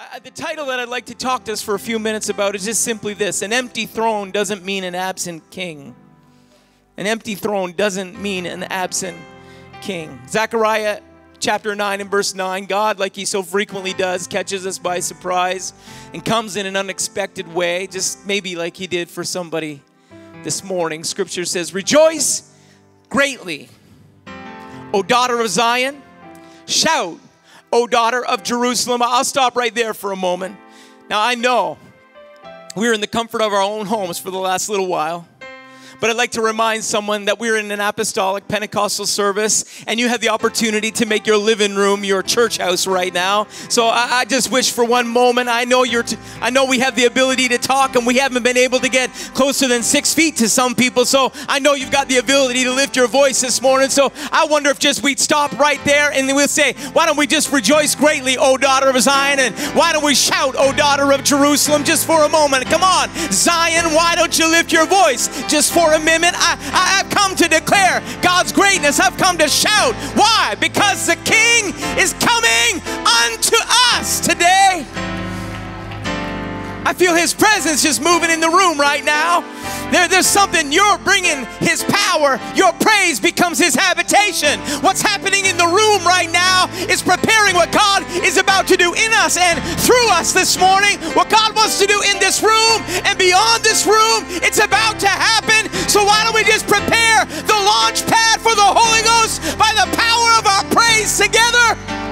Uh, the title that I'd like to talk to us for a few minutes about is just simply this An empty throne doesn't mean an absent king. An empty throne doesn't mean an absent king. Zechariah chapter 9 and verse 9 God, like he so frequently does, catches us by surprise and comes in an unexpected way, just maybe like he did for somebody this morning. Scripture says, Rejoice greatly, O daughter of Zion, shout O daughter of Jerusalem. I'll stop right there for a moment. Now, I know we're in the comfort of our own homes for the last little while. But I'd like to remind someone that we're in an apostolic Pentecostal service and you have the opportunity to make your living room your church house right now. So I, I just wish for one moment, I know you're, t- I know we have the ability to talk and we haven't been able to get closer than six feet to some people. So I know you've got the ability to lift your voice this morning. So I wonder if just we'd stop right there and we'll say, why don't we just rejoice greatly, O daughter of Zion? And why don't we shout, O daughter of Jerusalem, just for a moment? Come on, Zion, why don't you lift your voice just for for a minute. I, I have come to declare God's greatness. I've come to shout. Why? Because the King is coming unto us today. I feel His presence just moving in the room right now. There, there's something you're bringing His power. Your praise becomes His habitation. What's happening in the room right now is preparing what God is about to do in us and through us this morning. What God wants to do in this room and beyond this room, it's about to happen. So why don't we just prepare the launch pad for the Holy Ghost by the power of our praise together?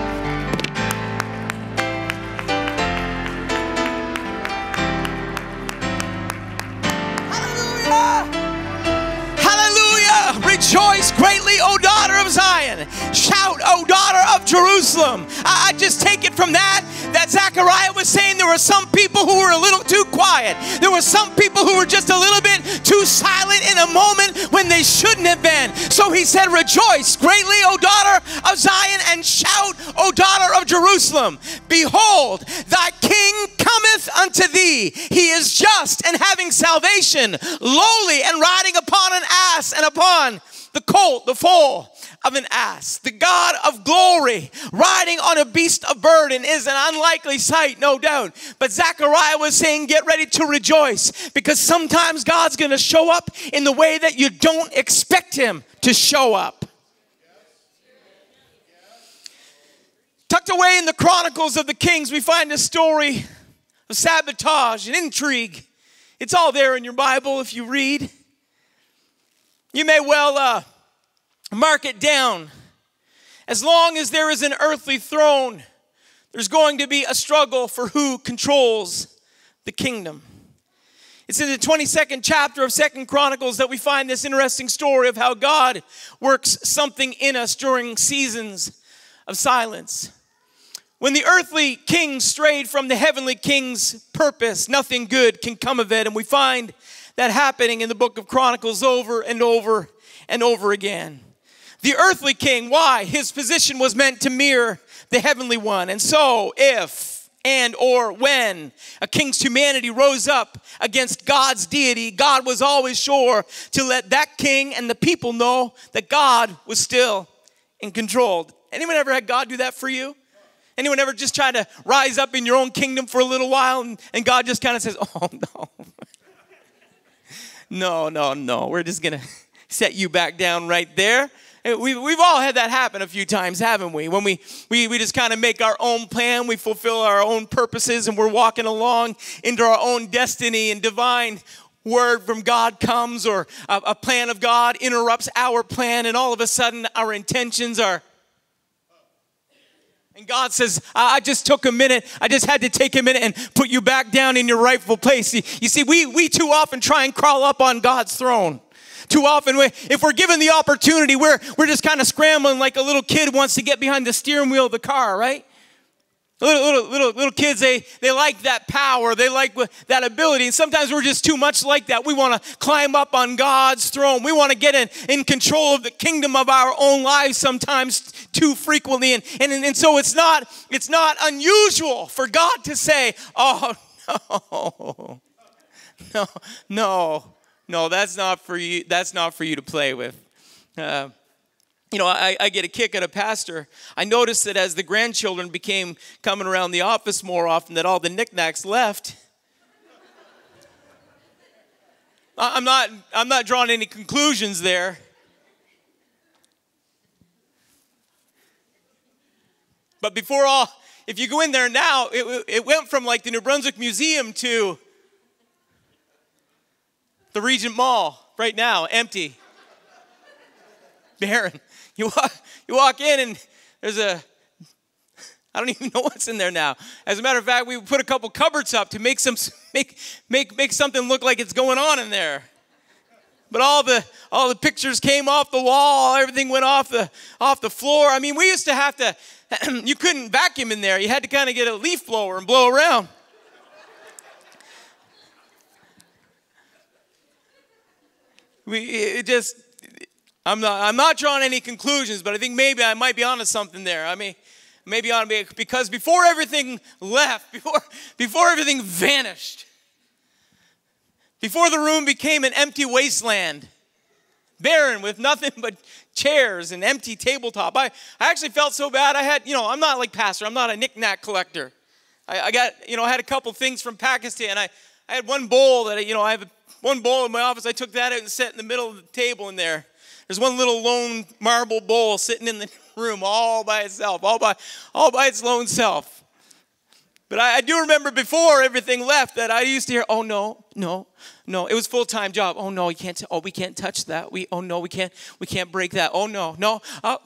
Rejoice greatly, O daughter of Zion. Shout, O daughter of Jerusalem. I, I just take it from that that Zechariah was saying there were some people who were a little too quiet. There were some people who were just a little bit too silent in a moment when they shouldn't have been. So he said, Rejoice greatly, O daughter of Zion, and shout, O daughter of Jerusalem. Behold, thy king cometh unto thee. He is just and having salvation, lowly and riding upon an ass and upon the colt, the foal of an ass. The God of glory riding on a beast of burden is an unlikely sight, no doubt. But Zechariah was saying, Get ready to rejoice because sometimes God's going to show up in the way that you don't expect Him to show up. Tucked away in the Chronicles of the Kings, we find a story of sabotage and intrigue. It's all there in your Bible if you read. You may well uh, mark it down. As long as there is an earthly throne, there's going to be a struggle for who controls the kingdom. It's in the 22nd chapter of Second Chronicles that we find this interesting story of how God works something in us during seasons of silence. When the earthly king strayed from the heavenly king's purpose, nothing good can come of it. And we find that happening in the book of Chronicles over and over and over again. The earthly king, why? His position was meant to mirror the heavenly one. And so, if and or when a king's humanity rose up against God's deity, God was always sure to let that king and the people know that God was still in control. Anyone ever had God do that for you? Anyone ever just try to rise up in your own kingdom for a little while and, and God just kind of says, oh no. No, no, no. We're just going to set you back down right there. We, we've all had that happen a few times, haven't we? When we, we, we just kind of make our own plan, we fulfill our own purposes, and we're walking along into our own destiny, and divine word from God comes, or a, a plan of God interrupts our plan, and all of a sudden our intentions are and God says, I just took a minute. I just had to take a minute and put you back down in your rightful place. You see, we, we too often try and crawl up on God's throne. Too often, if we're given the opportunity, we're, we're just kind of scrambling like a little kid wants to get behind the steering wheel of the car, right? Little, little, little, little kids, they, they like that power. They like that ability. And sometimes we're just too much like that. We want to climb up on God's throne. We want to get in, in control of the kingdom of our own lives sometimes too frequently. And, and, and so it's not, it's not unusual for God to say, oh, no, no, no, no, that's not for you. That's not for you to play with. Uh, you know, I, I, get a kick at a pastor. I noticed that as the grandchildren became coming around the office more often, that all the knickknacks left. I'm not, I'm not drawing any conclusions there. But before all, if you go in there now, it, it went from like the New Brunswick Museum to the Regent Mall right now, empty. Barren. You walk, you walk in and there's a, I don't even know what's in there now. As a matter of fact, we put a couple cupboards up to make some make make make something look like it's going on in there. But all the all the pictures came off the wall, everything went off the off the floor. I mean, we used to have to you couldn't vacuum in there. You had to kind of get a leaf blower and blow around. We it just I'm not, I'm not drawing any conclusions, but I think maybe I might be onto something there. I mean, maybe on be because before everything left, before, before everything vanished, before the room became an empty wasteland, barren with nothing but chairs and empty tabletop, I, I actually felt so bad. I had, you know, I'm not like Pastor, I'm not a knickknack collector. I, I got, you know, I had a couple things from Pakistan. I, I had one bowl that, I, you know, I have one bowl in my office. I took that out and set in the middle of the table in there. There's one little lone marble bowl sitting in the room all by itself, all by, all by its lone self. But I, I do remember before everything left that I used to hear, oh no, no, no. It was full time job. Oh no, we can't. Oh, we can't touch that. We. Oh no, we can't. We can't break that. Oh no, no. Oh,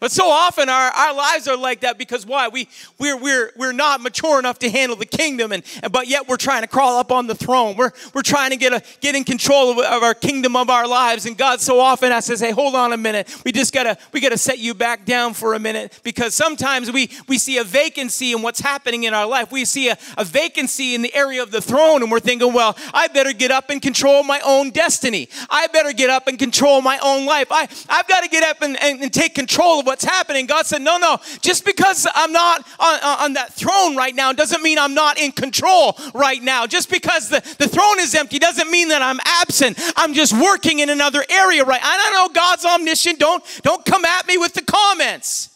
but so often our, our lives are like that because why? We, we're, we're, we're not mature enough to handle the kingdom, and, but yet we're trying to crawl up on the throne. We're, we're trying to get, a, get in control of, of our kingdom of our lives. And God so often has to say, hold on a minute. We just gotta, we gotta set you back down for a minute because sometimes we, we see a vacancy in what's happening in our life. We see a, a vacancy in the area of the throne, and we're thinking, well, I better get up and control my own destiny. I better get up and control my own life. I, I've got to get up and, and, and take control of what's happening. God said, No, no, just because I'm not on, on, that throne right now doesn't mean I'm not in control right now. Just because the, the throne is empty doesn't mean that I'm absent. I'm just working in another area right. I don't know God's omniscient. Don't, don't come at me with the comments.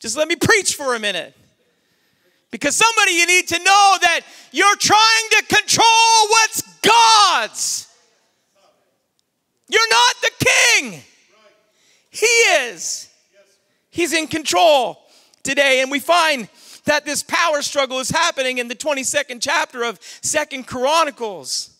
Just let me preach for a minute. Because somebody you need to know that you're trying to control what's God's. You're not the king. He is. He's in control today. And we find that this power struggle is happening in the 22nd chapter of Second Chronicles.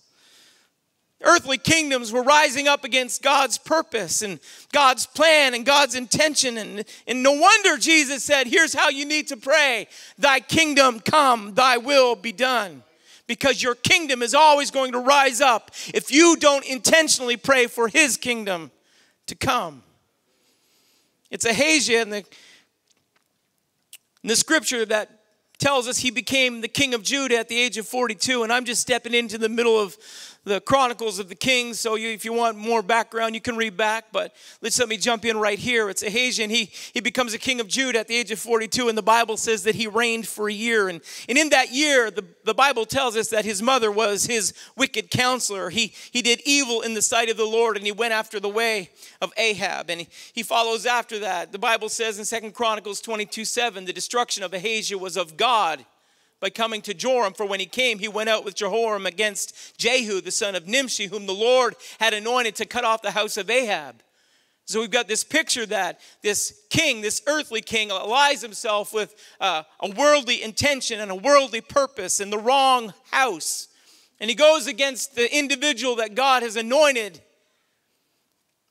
Earthly kingdoms were rising up against God's purpose and God's plan and God's intention. And, and no wonder Jesus said, Here's how you need to pray Thy kingdom come, thy will be done. Because your kingdom is always going to rise up if you don't intentionally pray for his kingdom to come. It's Ahaziah in the, in the scripture that tells us he became the king of Judah at the age of 42. And I'm just stepping into the middle of the Chronicles of the Kings. So you, if you want more background, you can read back. But let's let me jump in right here. It's and he, he becomes a king of Judah at the age of 42. And the Bible says that he reigned for a year. And, and in that year, the, the Bible tells us that his mother was his wicked counselor. He, he did evil in the sight of the Lord, and he went after the way of Ahab. And he, he follows after that. The Bible says in Second Chronicles 22 7, the destruction of Ahaziah was of God by coming to Joram, for when he came, he went out with Jehoram against Jehu, the son of Nimshi, whom the Lord had anointed to cut off the house of Ahab. So we've got this picture that this king, this earthly king, allies himself with uh, a worldly intention and a worldly purpose in the wrong house. And he goes against the individual that God has anointed.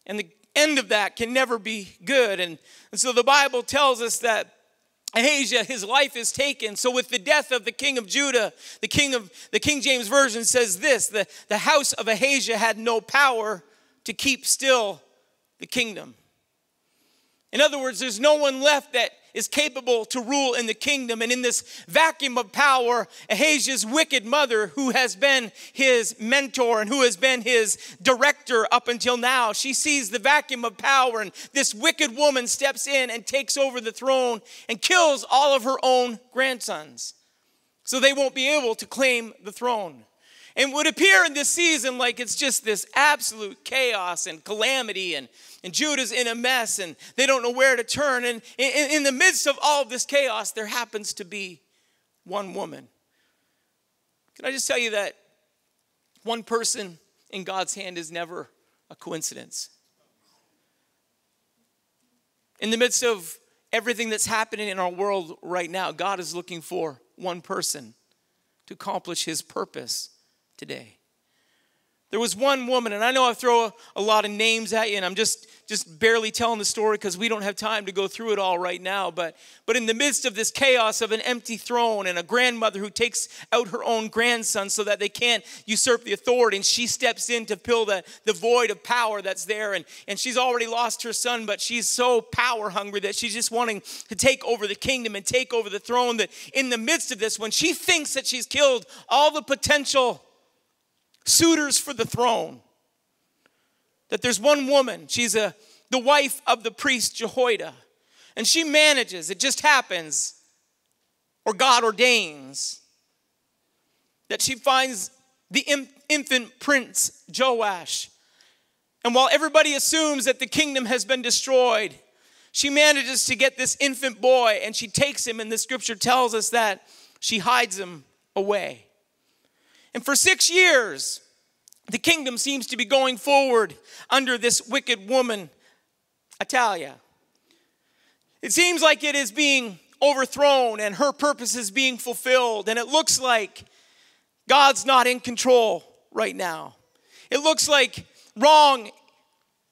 And the end of that can never be good. And, and so the Bible tells us that Ahaziah, his life is taken. So with the death of the king of Judah, the king of the King James Version says this: the, the house of Ahaziah had no power to keep still the kingdom. In other words, there's no one left that is capable to rule in the kingdom. And in this vacuum of power, Ahaziah's wicked mother, who has been his mentor and who has been his director up until now, she sees the vacuum of power, and this wicked woman steps in and takes over the throne and kills all of her own grandsons. So they won't be able to claim the throne. And would appear in this season like it's just this absolute chaos and calamity, and, and Judah's in a mess and they don't know where to turn. And in, in the midst of all of this chaos, there happens to be one woman. Can I just tell you that one person in God's hand is never a coincidence? In the midst of everything that's happening in our world right now, God is looking for one person to accomplish his purpose today. There was one woman, and I know I throw a, lot of names at you, and I'm just just barely telling the story because we don't have time to go through it all right now. But but in the midst of this chaos of an empty throne and a grandmother who takes out her own grandson so that they can't usurp the authority, and she steps in to fill the, the void of power that's there, and, and she's already lost her son, but she's so power hungry that she's just wanting to take over the kingdom and take over the throne. That in the midst of this, when she thinks that she's killed all the potential suitors for the throne. That there's one woman, she's a, the wife of the priest Jehoiada, and she manages, it just happens, or God ordains, that she finds the infant prince Joash. And while everybody assumes that the kingdom has been destroyed, she manages to get this infant boy and she takes him, and the scripture tells us that she hides him away. And for six years, the kingdom seems to be going forward under this wicked woman, Athaliah. It seems like it is being overthrown and her purpose is being fulfilled, and it looks like God's not in control right now. It looks like wrong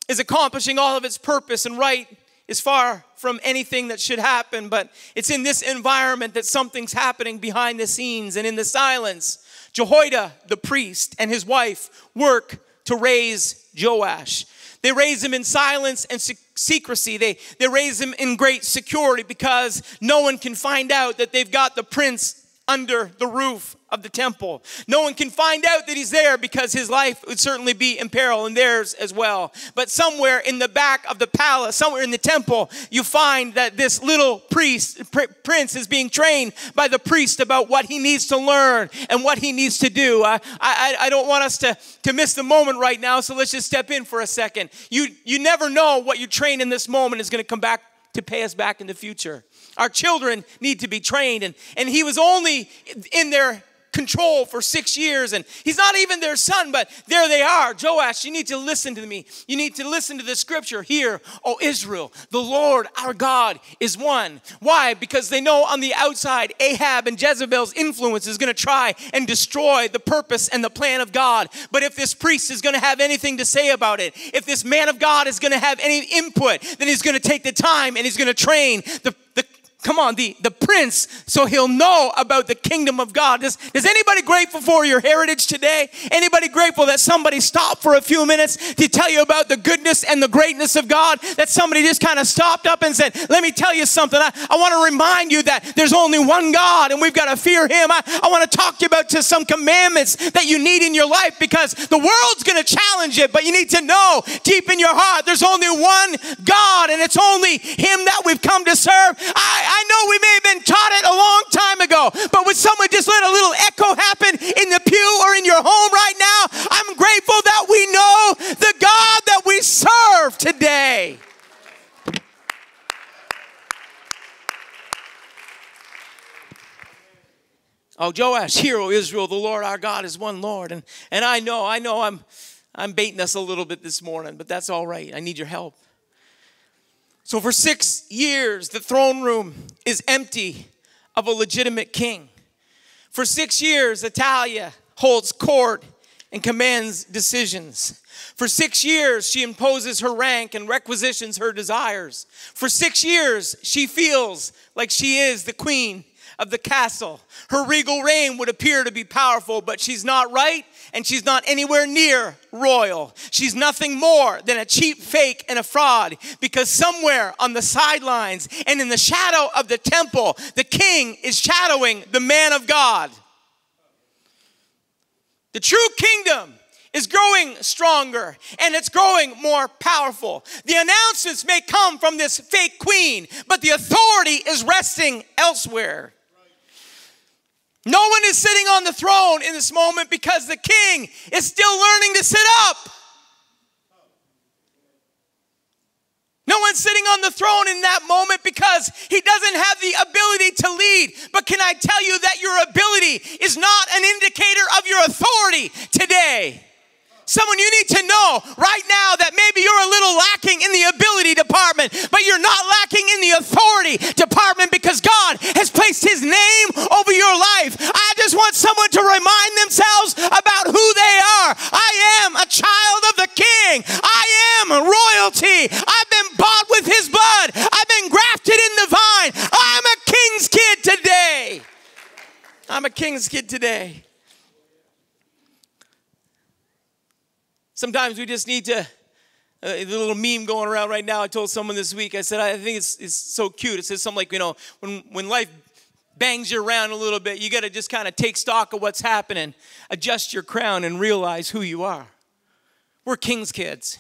is accomplishing all of its purpose and right is far from anything that should happen, but it's in this environment that something's happening behind the scenes and in the silence. Jehoiada, the priest, and his wife work to raise Joash. They raise him in silence and secrecy. They, they raise him in great security because no one can find out that they've got the prince under the roof of the temple. No one can find out that he's there because his life would certainly be in peril and theirs as well. But somewhere in the back of the palace, somewhere in the temple, you find that this little priest, pr- prince is being trained by the priest about what he needs to learn and what he needs to do. I, I, I don't want us to, to miss the moment right now, so let's just step in for a second. You, you never know what you train in this moment is going to come back to pay us back in the future. Our children need to be trained, and, and he was only in their control for six years, and he's not even their son, but there they are. Joash, you need to listen to me. You need to listen to the scripture here. Oh, Israel, the Lord our God is one. Why? Because they know on the outside, Ahab and Jezebel's influence is going to try and destroy the purpose and the plan of God. But if this priest is going to have anything to say about it, if this man of God is going to have any input, then he's going to take the time and he's going to train the come on, the, the prince, so he'll know about the kingdom of God. Is, is anybody grateful for your heritage today? Anybody grateful that somebody stopped for a few minutes to tell you about the goodness and the greatness of God? That somebody just kind of stopped up and said, Let me tell you something. I, I want to remind you that there's only one God and we've got to fear him. I, I want to talk to you about to some commandments that you need in your life because the world's going to challenge it, but you need to know deep in your heart there's only one God and it's only him that we've come to serve. I, I know we may have been taught it a long time ago, but would someone just let a little echo happen in the pew or in your home right now? I'm grateful that we know the God that we serve today. Oh, Joash, hear, O Israel, the Lord our God is one Lord. And, and I know, I know I'm, I'm baiting us a little bit this morning, but that's all right. I need your help. So, for six years, the throne room is empty of a legitimate king. For six years, Athaliah holds court and commands decisions. For six years, she imposes her rank and requisitions her desires. For six years, she feels like she is the queen of the castle. Her regal reign would appear to be powerful, but she's not right and she's not anywhere near royal. She's nothing more than a cheap fake and a fraud because somewhere on the sidelines and in the shadow of the temple, the king is shadowing the man of God. The true kingdom is growing stronger and it's growing more powerful. The announcements may come from this fake queen, but the authority is resting elsewhere. No one is sitting on the throne in this moment because the king is still learning to sit up. No one's sitting on the throne in that moment because he doesn't have the ability to lead. But can I tell you that your ability is not an indicator of your authority today? Someone you need to know right now that maybe you're a little lacking in the ability department, but you're not lacking in the authority department because God has placed His name over your life. I just someone to remind themselves about who they are. I am a child of the King, I am royalty. I've been bought with His blood, I've been grafted in the vine. I'm a king's kid today. I'm a king's kid today. Sometimes we just need to, uh, the little meme going around right now. I told someone this week, I said, I think it's, it's so cute. It says something like, you know, when, when life bangs you around a little bit, you got to just kind of take stock of what's happening, adjust your crown, and realize who you are. We're king's kids.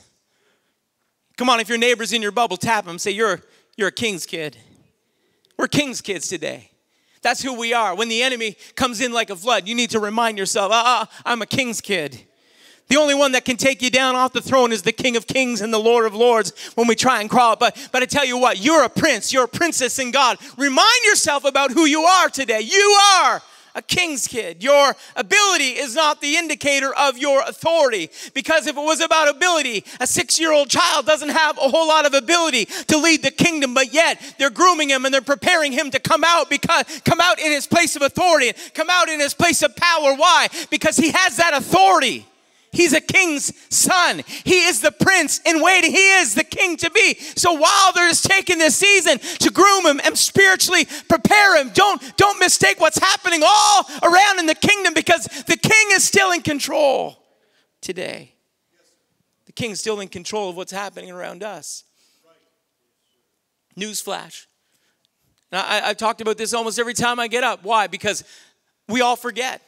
Come on, if your neighbor's in your bubble, tap them, say, You're, you're a king's kid. We're king's kids today. That's who we are. When the enemy comes in like a flood, you need to remind yourself, ah, uh, I'm a king's kid. The only one that can take you down off the throne is the King of Kings and the Lord of Lords when we try and crawl. But, but I tell you what, you're a prince, you're a princess in God. Remind yourself about who you are today. You are a king's kid. Your ability is not the indicator of your authority. Because if it was about ability, a six year old child doesn't have a whole lot of ability to lead the kingdom, but yet they're grooming him and they're preparing him to come out because come out in his place of authority, come out in his place of power. Why? Because he has that authority. He's a king's son. He is the prince in waiting. He is the king to be. So while they're just taking this season to groom him and spiritually prepare him, don't, don't mistake what's happening all around in the kingdom because the king is still in control today. The king is still in control of what's happening around us. Newsflash. I, I've talked about this almost every time I get up. Why? Because we all forget.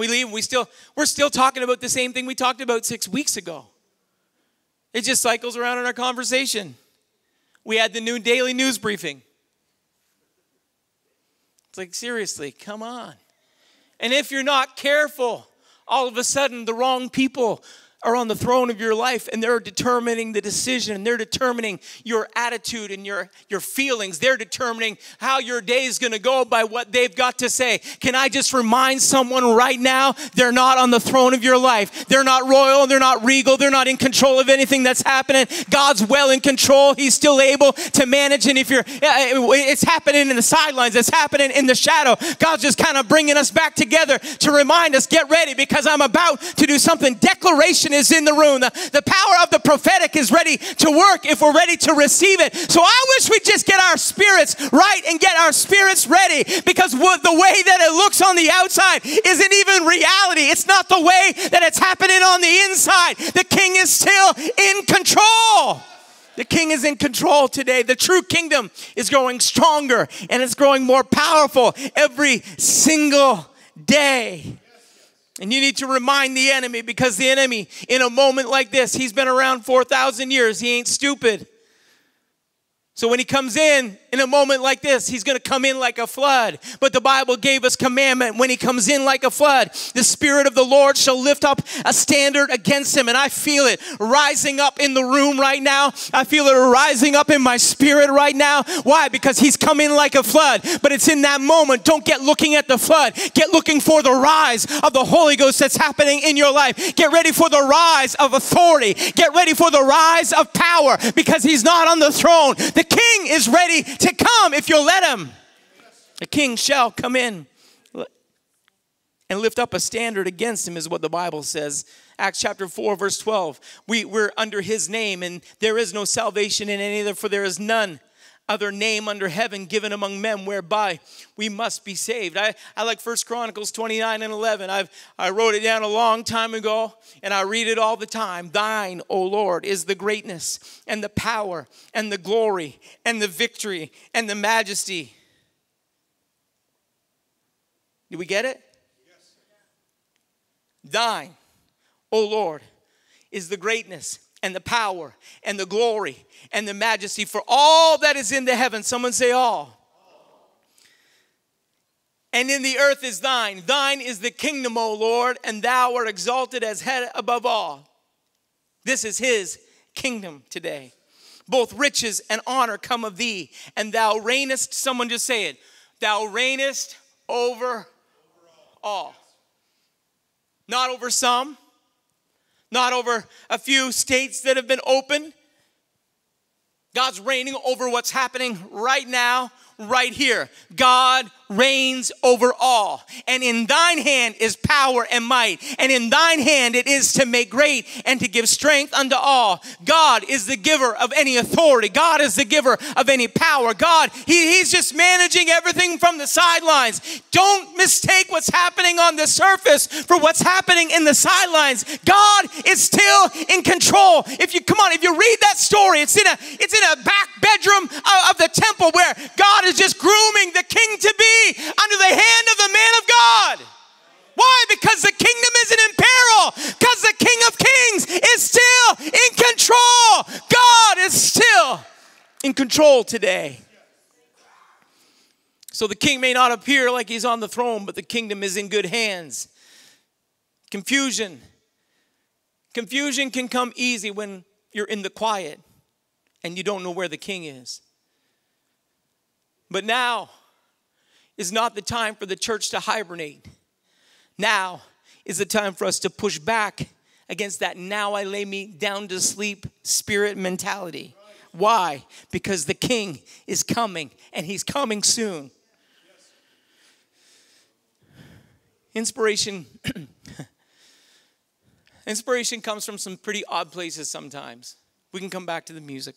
We leave, we still, we're still talking about the same thing we talked about six weeks ago. It just cycles around in our conversation. We had the new daily news briefing. It's like, seriously, come on. And if you're not careful, all of a sudden the wrong people are on the throne of your life and they're determining the decision and they're determining your attitude and your, your feelings. They're determining how your day is going to go by what they've got to say. Can I just remind someone right now, they're not on the throne of your life. They're not royal, they're not regal, they're not in control of anything that's happening. God's well in control. He's still able to manage. And if you're, eh, eh, it's happening in the sidelines, it's happening in the shadow. God's just kind of bringing us back together to remind us, get ready because I'm about to do something. Declaration is in the room. The, the power of the prophetic is ready to work if we're ready to receive it. So I wish we'd just get our spirits right and get our spirits ready because the way that it looks on the outside isn't even reality. It's not the way that it's happening on the inside. The king is still in control. The king is in control today. The true kingdom is growing stronger and it's growing more powerful every single day. And you need to remind the enemy because the enemy, in a moment like this, he's been around 4,000 years. He ain't stupid. So when he comes in, in a moment like this, he's going to come in like a flood. But the Bible gave us commandment when he comes in like a flood, the Spirit of the Lord shall lift up a standard against him. And I feel it rising up in the room right now. I feel it rising up in my spirit right now. Why? Because he's come in like a flood. But it's in that moment. Don't get looking at the flood. Get looking for the rise of the Holy Ghost that's happening in your life. Get ready for the rise of authority. Get ready for the rise of power because he's not on the throne. The king is ready to come if you'll let him. The king shall come in and lift up a standard against him, is what the Bible says. Acts chapter 4, verse 12. We, we're under his name, and there is no salvation in any other, for there is none other name under heaven given among men whereby we must be saved. I, I like First Chronicles 29 and 11. I've, I wrote it down a long time ago and I read it all the time. Thine, O Lord, is the greatness and the power and the glory and the victory and the majesty. Do we get it? Yes. Thine, O Lord, is the greatness and the power and the glory and the majesty for all that is in the heaven. Someone say all. and in the earth is thine. Thine is the kingdom, O Lord, and thou art exalted as head above all. This is his kingdom today. Both riches and honor come of thee, and thou reignest. Someone just say it. Thou reignest over all. Not over some, not over a few states that have been open. God's reigning over what's happening right now, right here. God reigns over all. And in thine hand is power and might. And in thine hand it is to make great and to give strength unto all. God is the giver of any authority. God is the giver of any power. God, he, He's just managing everything from the sidelines. Don't mistake what's happening on the surface for what's happening in the sidelines. God is still in control. If you come on, if you read that story, it's in a it's in a back bedroom of, of the temple where God is just grooming the king to be under the hand of the man of God. Why? Because the kingdom isn't in peril. Because the King of Kings is still in control. God is still in control today. So the king may not appear like he's on the throne, but the kingdom is in good hands. Confusion. Confusion can come easy when you're in the quiet and you don't know where the king is. But now, is not the time for the church to hibernate. Now is the time for us to push back against that now I lay me down to sleep spirit mentality. Why? Because the king is coming and he's coming soon. Inspiration Inspiration comes from some pretty odd places sometimes. We can come back to the music.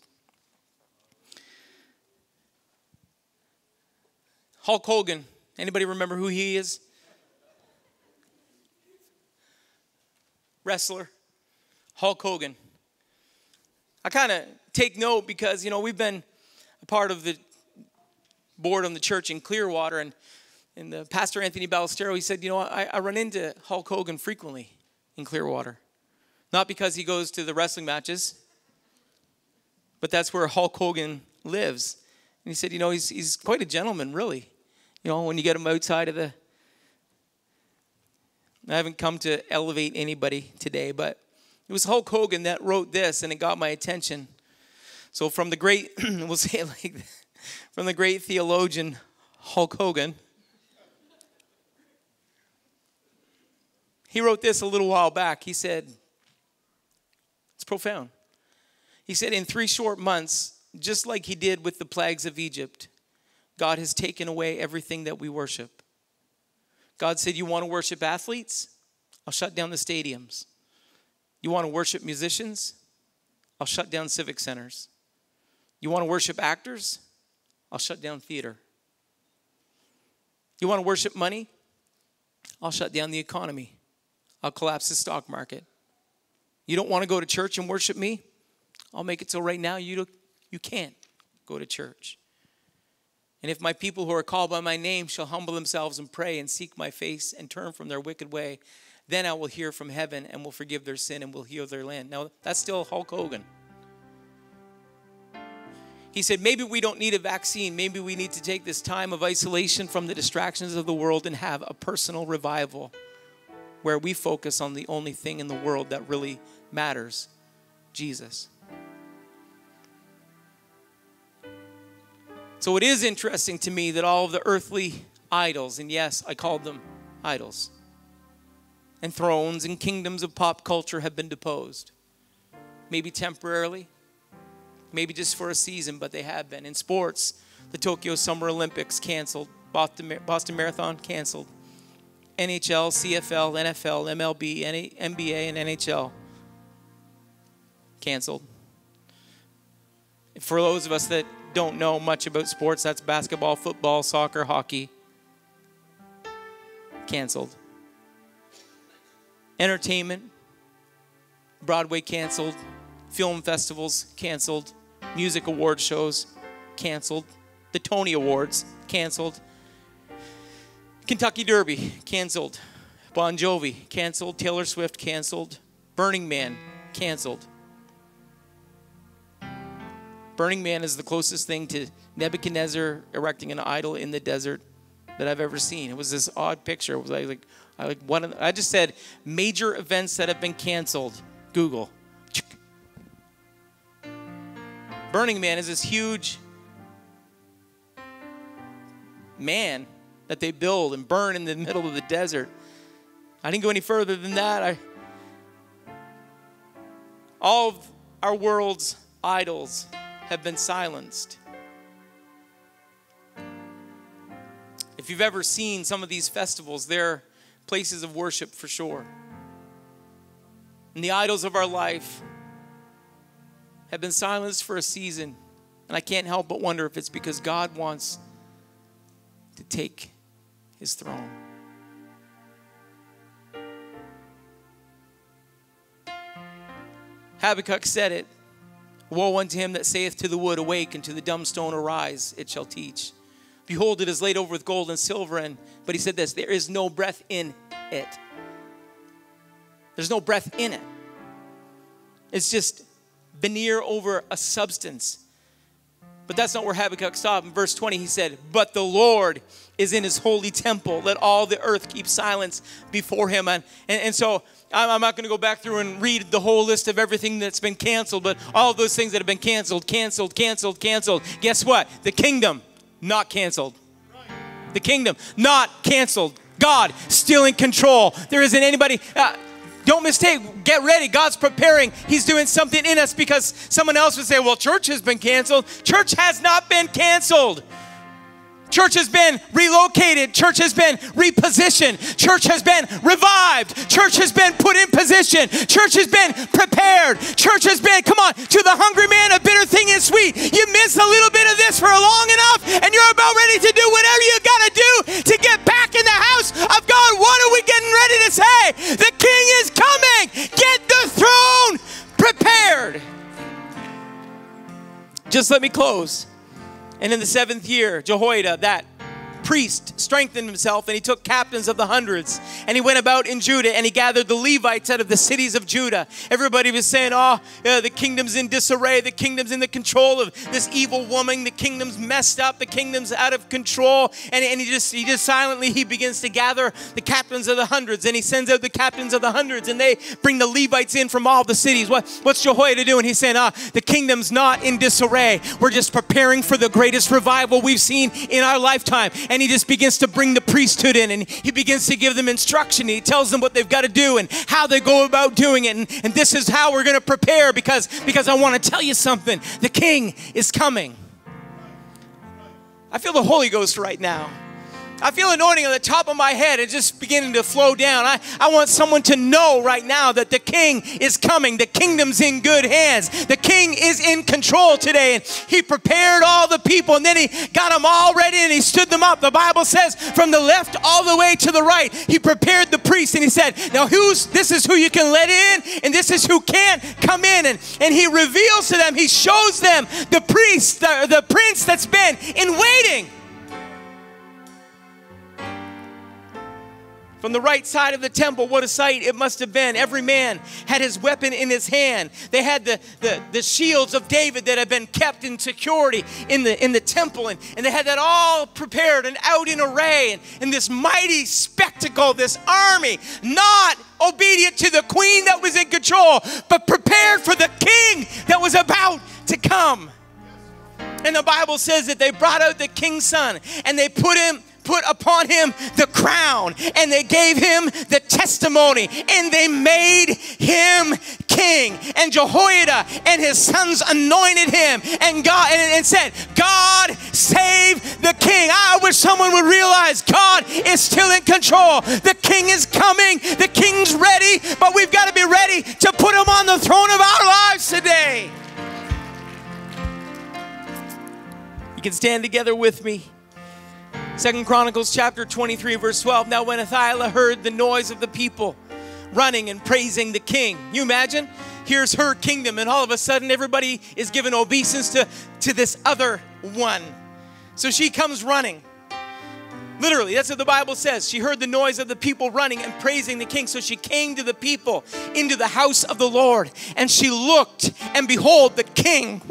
Hulk Hogan. Anybody remember who he is? Wrestler. Hulk Hogan. I kind of take note because, you know, we've been a part of the board on the church in Clearwater, and, and the pastor Anthony Ballestero, he said, you know, I, I run into Hulk Hogan frequently in Clearwater. Not because he goes to the wrestling matches, but that's where Hulk Hogan lives. And he said, you know, he's, he's quite a gentleman, really. You know, when you get them outside of the. I haven't come to elevate anybody today, but it was Hulk Hogan that wrote this, and it got my attention. So, from the great, we'll say it like from the great theologian Hulk Hogan, he wrote this a little while back. He said, it's profound. He said, in three short months, just like he did with the plagues of Egypt, God has taken away everything that we worship. God said, You want to worship athletes? I'll shut down the stadiums. You want to worship musicians? I'll shut down civic centers. You want to worship actors? I'll shut down theater. You want to worship money? I'll shut down the economy. I'll collapse the stock market. You don't want to go to church and worship me? I'll make it so right now you, you can't go to church. And if my people who are called by my name shall humble themselves and pray and seek my face and turn from their wicked way, then I will hear from heaven and will forgive their sin and will heal their land. Now, that's still Hulk Hogan. He said, maybe we don't need a vaccine. Maybe we need to take this time of isolation from the distractions of the world and have a personal revival where we focus on the only thing in the world that really matters Jesus. So it is interesting to me that all of the earthly idols, and yes, I called them idols, and thrones and kingdoms of pop culture have been deposed. Maybe temporarily, maybe just for a season, but they have been. In sports, the Tokyo Summer Olympics canceled, Boston Marathon canceled, NHL, CFL, NFL, MLB, NBA, and NHL canceled. For those of us that don't know much about sports, that's basketball, football, soccer, hockey. Canceled. Entertainment, Broadway canceled. Film festivals canceled. Music award shows canceled. The Tony Awards canceled. Kentucky Derby canceled. Bon Jovi canceled. Taylor Swift canceled. Burning Man canceled. Burning Man is the closest thing to Nebuchadnezzar erecting an idol in the desert that I've ever seen. It was this odd picture. It was like, I like one. I just said major events that have been canceled. Google. Burning Man is this huge man that they build and burn in the middle of the desert. I didn't go any further than that. I, all of our world's idols have been silenced. If you've ever seen some of these festivals, they're places of worship for sure. And the idols of our life have been silenced for a season. And I can't help but wonder if it's because God wants to take his throne. Habakkuk said it Woe unto him that saith to the wood, Awake, and to the dumb stone, Arise, it shall teach. Behold, it is laid over with gold and silver, and but he said this, there is no breath in it. There's no breath in it. It's just veneer over a substance. But that's not where Habakkuk stopped. In verse 20, he said, But the Lord is in his holy temple. Let all the earth keep silence before him. And, and, and so I'm not going to go back through and read the whole list of everything that's been canceled, but all those things that have been canceled, canceled, canceled, canceled. Guess what? The kingdom, not canceled. The kingdom, not canceled. God still in control. There isn't anybody. Uh, don't mistake, get ready. God's preparing. He's doing something in us because someone else would say, well, church has been canceled. Church has not been canceled. Church has been relocated. Church has been repositioned. Church has been revived. Church has been put in position. Church has been prepared. Church has been, come on, to the hungry man, a bitter thing is sweet. You miss a little bit of this for long enough, and you're about ready to do whatever you got to do to get back in the house of God. What are we getting ready to say? The king is coming. Get the throne prepared. Just let me close. And in the seventh year, Jehoiada, that priest strengthened himself and he took captains of the hundreds and he went about in Judah and he gathered the Levites out of the cities of Judah. Everybody was saying, Oh, yeah, the kingdom's in disarray, the kingdom's in the control of this evil woman, the kingdom's messed up, the kingdom's out of control. And, and he just he just silently he begins to gather the captains of the hundreds and he sends out the captains of the hundreds and they bring the Levites in from all the cities. What, what's Jehoiada doing? He's saying, Ah, the kingdom's not in disarray. We're just preparing for the greatest revival we've seen in our lifetime he just begins to bring the priesthood in and he begins to give them instruction. He tells them what they've got to do and how they go about doing it. And, and this is how we're going to prepare because, because I want to tell you something. The king is coming. I feel the Holy Ghost right now. I feel anointing on the top of my head and just beginning to flow down. I, I want someone to know right now that the king is coming. The kingdom's in good hands. The king is in control today. And he prepared all the people and then he got them all ready and he stood them up. The Bible says from the left all the way to the right, he prepared the priests and he said, Now who's this is who you can let in and this is who can't come in. And, and he reveals to them, he shows them the priest, the, the prince that's been in waiting. From the right side of the temple, what a sight it must have been. Every man had his weapon in his hand. They had the, the, the shields of David that had been kept in security in the, in the temple, and, and they had that all prepared and out in array. And, and this mighty spectacle, this army, not obedient to the queen that was in control, but prepared for the king that was about to come. And the Bible says that they brought out the king's son and they put him put upon him the crown and they gave him the testimony and they made him king. And Jehoiada and his sons anointed him and God and, and said, God save the king. I wish someone would realize God is still in control. The king is coming. The king's ready, but we've got to be ready to put him on the throne of our lives today. You can stand together with me. Second Chronicles chapter 23, verse 12. Now, when Athaliah heard the noise of the people running and praising the king, you imagine? Here's her kingdom, and all of a sudden, everybody is given obeisance to, to this other one. So she comes running. Literally, that's what the Bible says. She heard the noise of the people running and praising the king. So she came to the people into the house of the Lord. And she looked, and behold, the king,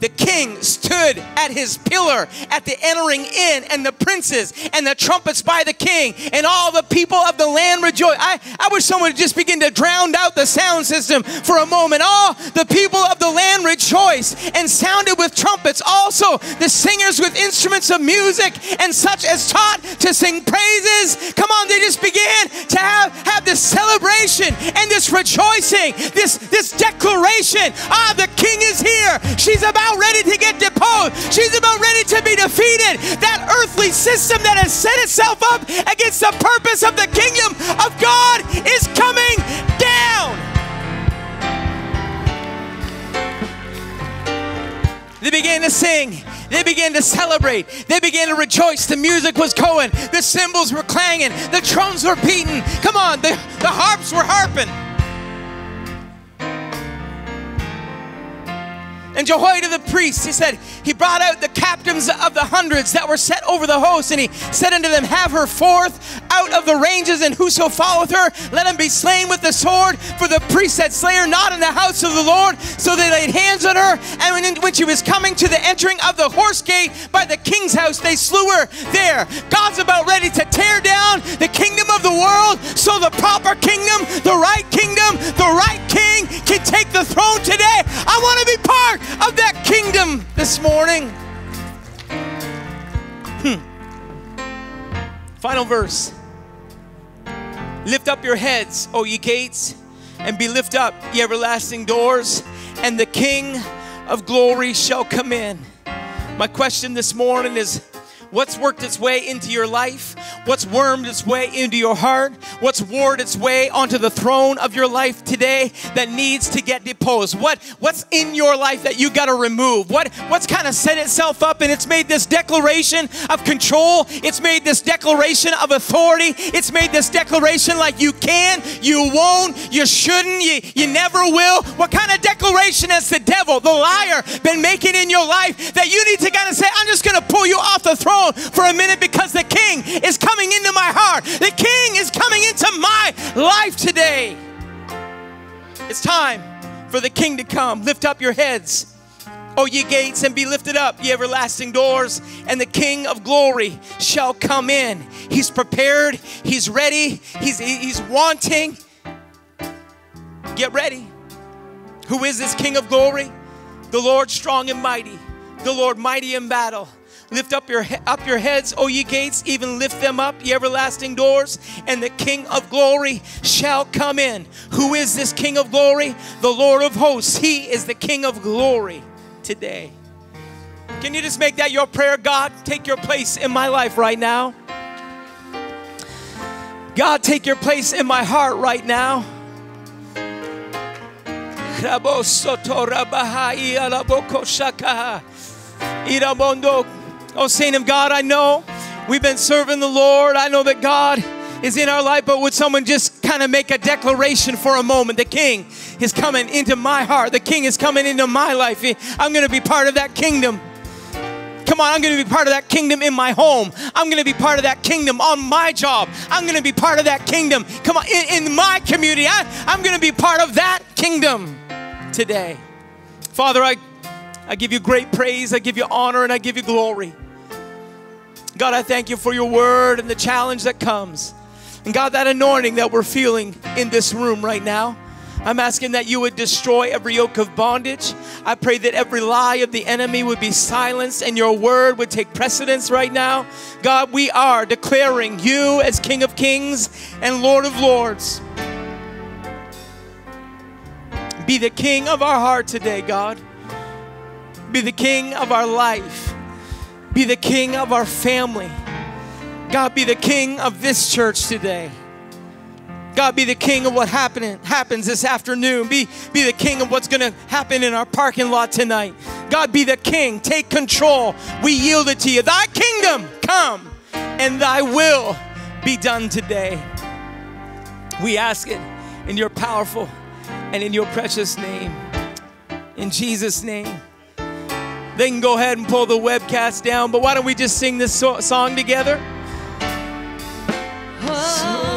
the king stood at his pillar at the entering in, and the princes and the trumpets by the king, and all the people of the land rejoiced. I, I wish someone would just begin to drown out the sound system for a moment. All the people of the land rejoiced and sounded with trumpets. Also, the singers with instruments of music and such as taught to sing praises. Come on, they just began to have, have this celebration and this rejoicing, this, this declaration. Ah, the king is here. She's about ready to get deposed. She's about ready to be defeated. That earthly system that has set itself up against the purpose of the kingdom of God is coming down. They began to sing. They began to celebrate. They began to rejoice. The music was going. The cymbals were clanging. The drums were beating. Come on, the, the harps were harping. And Jehoiada the priest, he said, he brought out the captains of the hundreds that were set over the host, and he said unto them, Have her forth out of the ranges, and whoso followeth her, let him be slain with the sword. For the priest said, Slay her not in the house of the Lord. So they laid hands on her, and when, when she was coming to the entering of the horse gate by the king's house, they slew her there. God's about ready to tear down the kingdom of the world, so the proper kingdom, the right kingdom, the right king can take the throne today. I want to be part of that kingdom this morning. Hmm. Final verse. Lift up your heads, O ye gates, and be lift up, ye everlasting doors, and the King of glory shall come in. My question this morning is What's worked its way into your life? What's wormed its way into your heart? What's warred its way onto the throne of your life today that needs to get deposed? What what's in your life that you got to remove? What what's kind of set itself up and it's made this declaration of control? It's made this declaration of authority. It's made this declaration like you can, you won't, you shouldn't, you, you never will. What kind of declaration has the devil, the liar, been making in your life that you need to kind of say, I'm just going to pull you off the throne throne for a minute because the King is coming into my heart. The King is coming into my life today. It's time for the King to come. Lift up your heads. O ye gates, and be lifted up, ye everlasting doors, and the King of glory shall come in. He's prepared, he's ready, he's, he's wanting. Get ready. Who is this King of glory? The Lord strong and mighty, the Lord mighty in battle. Lift up your up your heads, O ye gates, even lift them up, ye everlasting doors, and the King of glory shall come in. Who is this King of glory? The Lord of hosts. He is the King of glory today. Can you just make that your prayer? God, take your place in my life right now. God, take your place in my heart right now. Oh, saint of God, I know we've been serving the Lord. I know that God is in our life, but would someone just kind of make a declaration for a moment? The King is coming into my heart. The King is coming into my life. I'm going to be part of that kingdom. Come on, I'm going to be part of that kingdom in my home. I'm going to be part of that kingdom on my job. I'm going to be part of that kingdom. Come on, in, in my community, I, I'm going to be part of that kingdom today. Father, I, I give you great praise, I give you honor, and I give you glory. God, I thank you for your word and the challenge that comes. And God, that anointing that we're feeling in this room right now. I'm asking that you would destroy every yoke of bondage. I pray that every lie of the enemy would be silenced and your word would take precedence right now. God, we are declaring you as King of Kings and Lord of Lords. Be the King of our heart today, God. Be the King of our life be the king of our family. God, be the king of this church today. God, be the king of what happen, happens this afternoon. Be, be the king of what's going to happen in our parking lot tonight. God, be the king. Take control. We yield it to you. Thy kingdom come and thy will be done today. We ask it in your powerful and in your precious name. In Jesus' name. They can go ahead and pull the webcast down, but why don't we just sing this so- song together? Oh.